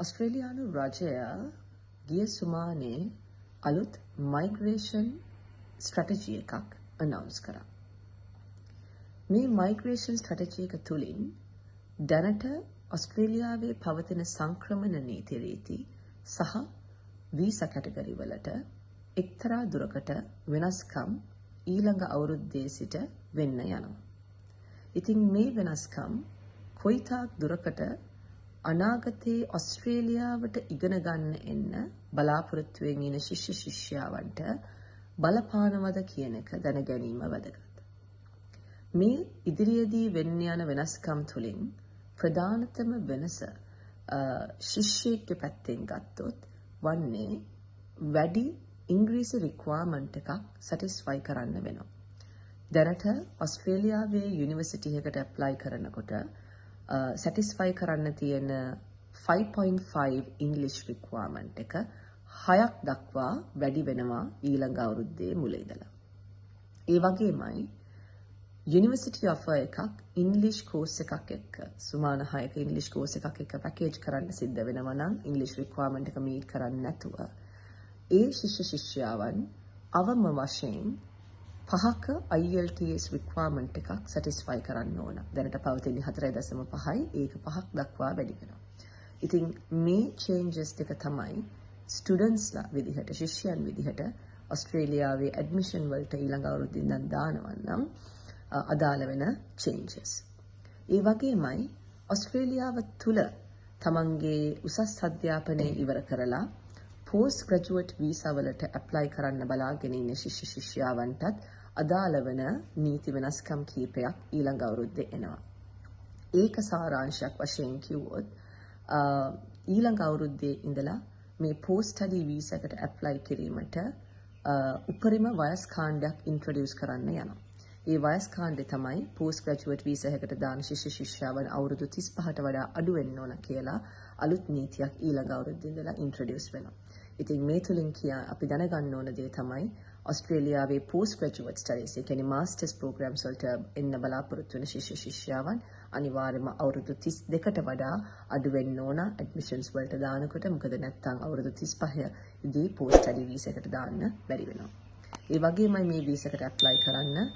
ඔස්ට්‍රේලියානු රජය ගිය සුමානේ අලුත් මයිග්‍රේෂන් ස්ට්‍රටජි එකක් අනවුන්ස් කරා. මේ මයිග්‍රේෂන් ස්ට්‍රටජි එක තුළින් දැනට ඔස්ට්‍රේලියාවේ පවතින සංක්‍රමණ නීති රීති සහ වීසා කැටගරි වලට එක්තරා දුරකට වෙනස්කම් ඊළඟ අවුරුද්දේ සිට වෙන්න යනවා. ඉතින් මේ වෙනස්කම් කොයිතාක් දුරකට අනාගතයේ ඔස්ට්‍රේලියාවට ඉගෙන ගන්න එන්න බලාපොරොත්තුවෙන් ඉන ශිෂ්‍ය ශිෂ්‍යාවන්ට බලපානවද කියන එක දැන ගැනීම වැදගත්. මේ ඉදිරියේදී වෙන්න යන වෙනස්කම් තුළින් ප්‍රධානතම වෙනස ශිෂ්‍යයෙක්ගේ පැත්තෙන් ගත්තොත් වන්නේ වැඩි ඉංග්‍රීසි රික්වයර්මන්ට් එකක් සැටිස්ෆයි කරන්න වෙනවා. දැනට ඔස්ට්‍රේලියාවේ යුනිවර්සිටි එකකට ඇප්ලයි කරනකොට සැටිස්ෆයි කරන්න තියෙන 5.5 ඉංග්ලිෂ් රික්වයර්මන්ට් එක හයක් දක්වා වැඩි වෙනවා ඊළඟ අවුරුද්දේ මුල ඉඳලා. ඒ වගේමයි යුනිවර්සිටි ඔෆර් එකක් ඉංග්ලිෂ් කෝස් එකක් එක්ක සුමාන 6ක ඉංග්ලිෂ් කෝස් එකක් එක්ක පැකේජ් කරන්න සිද්ධ වෙනවා නම් ඉංග්ලිෂ් රික්වයර්මන්ට් එක මීට් කරන්නේ නැතුව ඒ ශිෂ්‍ය ශිෂ්‍යාවන් අවම වශයෙන් පහක IELTS requirement එකක් satisfy කරන්න ඕන. දැනට පවතින 4.5යි ඒක පහක් දක්වා වැඩි වෙනවා. ඉතින් මේ changes දෙක තමයි ස්ටුඩන්ට්ස්ලා විදිහට ශිෂ්‍යයන් විදිහට ඔස්ට්‍රේලියාවේ ඇඩ්මිෂන් වලට ඊළඟ අවුරුද්දේ ඉඳන් දානවන්නම් අදාළ වෙන changes. ඒ වගේමයි ඔස්ට්‍රේලියාව තුල තමන්ගේ උසස් අධ්‍යාපනය ඉවර කරලා පෝස්ට් ග්‍රැජුවේට් වීසා වලට ඇප්ලයි කරන්න බලාගෙන ඉන්න ශිෂ්‍ය ශිෂ්‍යාවන්ටත් අදාළ වන නීති වෙනස්කම් කීපයක් ඊළඟ අවුරුද්දේ එනවා. ඒක සාරාංශයක් වශයෙන් කිව්වොත් ඊළඟ අවුරුද්දේ ඉඳලා මේ පෝස්ට් ස්ටඩි වීසා එකට ඇප්ලයි කිරීමට උපරිම වයස් කාණ්ඩයක් ඉන්ට්‍රොඩියුස් කරන්න යනවා. ඒ වයස් කාණ්ඩේ තමයි පෝස්ට් ග්‍රැජුවේට් වීසා එකකට දාන ශිෂ්‍ය ශිෂ්‍යාවන් අවුරුදු 35ට වඩා අඩු වෙන්න ඕන කියලා අලුත් නීතියක් ඊළඟ අවුරුද්දේ ඉඳලා ඉන්ට්‍රොඩියුස් වෙනවා. ඉතින් මේ තුලින් කියා අපි දැනගන්න ඕන දේ තමයි ඔස්ට්‍රේලියාවේ පෝස්ට් ග්‍රැජුවේට් ස්ටඩීස් ඒ කියන්නේ මාස්ටර්ස් ප්‍රෝග්‍රෑම්ස් වලට එන්න බලාපොරොත්තු වෙන ශිෂ්‍ය ශිෂ්‍යාවන් අනිවාර්යයෙන්ම අවුරුදු 32කට වඩා අඩු වෙන්න ඕන ඇඩ්මිෂන්ස් වලට දානකොට මොකද නැත්නම් අවුරුදු 35 දී පෝස්ට් ස්ටඩි වීසා එකට දාන්න බැරි වෙනවා. ඒ වගේමයි මේ වීසා එකට ඇප්ලයි කරන්න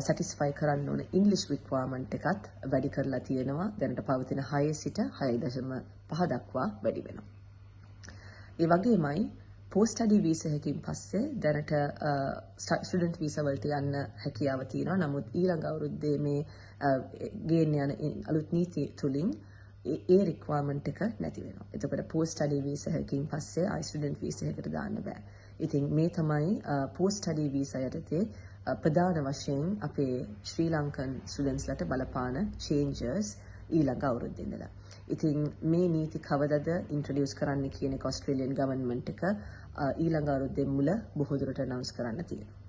සැටිස්ෆයි කරන්න ඕන ඉංග්ලිෂ් රික්වයර්මන්ට් එකත් වැඩි කරලා තියෙනවා. දැනට පවතින 6 සිට 6.5 දක්වා වැඩි වෙනවා. ඒ වගේමයි පෝස්ට් ස්ටඩි වීසා එකකින් පස්සේ දැනට ස්ටුඩන්ට් වීසා වලට යන්න හැකියාව තියෙනවා. නමුත් ඊළඟ අවුරුද්දේ මේ ගේන්න යන අලුත් නීති තුලින් ඒ රික්වයර්මන්ට් එක නැති වෙනවා. එතකොට පෝස්ට් ස්ටඩි වීසා එකකින් පස්සේ ආයි ස්ටුඩන්ට් වීසා එකකට දාන්න බෑ. ඉතින් මේ තමයි පෝස්ට් ස්ටඩි වීසා යටතේ ප්‍රධාන වශයෙන් අපේ ශ්‍රී ලංකන් ස්ටුඩන්ට්ස්ලට බලපාන චේන්ජර්ස් ඊළඟ අවුරුද්දේ ඉඳලා. ඉතින් මේ නීති කවදද ඉන්ට්‍රොඩියුස් කරන්න කියන එක ඔස්ට්‍රේලියන් ගවර්න්මන්ට් එක ඊළඟ අවුරුද්දේ මුල බොහෝ දුරට අනවුන්ස් කරන්න තියෙනවා.